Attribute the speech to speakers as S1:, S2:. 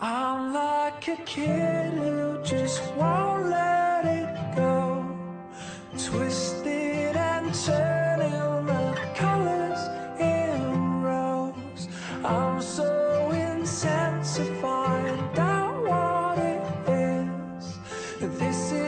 S1: I'm like a kid who just won't let it go. Twisted and turning the colors in rows. I'm so intensified. to find out what it is. This is